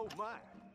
Oh, my.